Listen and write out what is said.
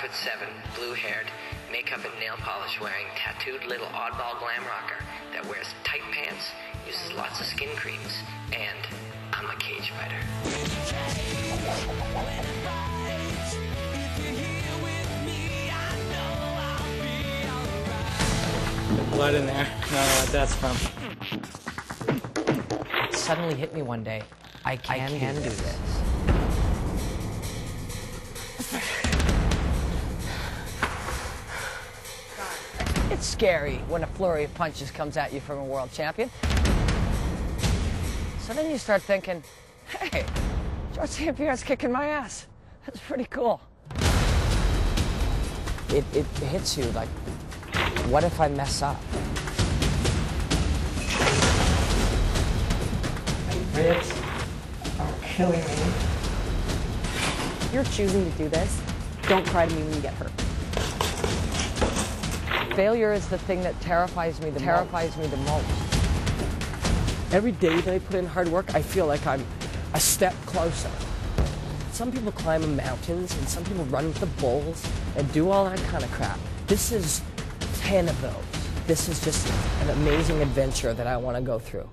foot seven, blue haired, makeup and nail polish wearing, tattooed little oddball glam rocker that wears tight pants, uses lots of skin creams, and I'm a cage fighter. Blood in there. I don't know what that's from. It suddenly hit me one day. I can, do, this. It's scary when a flurry of punches comes at you from a world champion. So then you start thinking, hey, Georges St. Pierre's kicking my ass. That's pretty cool. It, it hits you like, what if I mess up? My Ribs are killing me. You're choosing to do this. Don't cry to me when you get hurt. Failure is the thing that terrifies me the terrifies me the most. Every day that I put in hard work, I feel like I'm a step closer. Some people climb mountains and some people run with the bulls and do all that kind of crap. This is 10 of those. This is just an amazing adventure that I want to go through.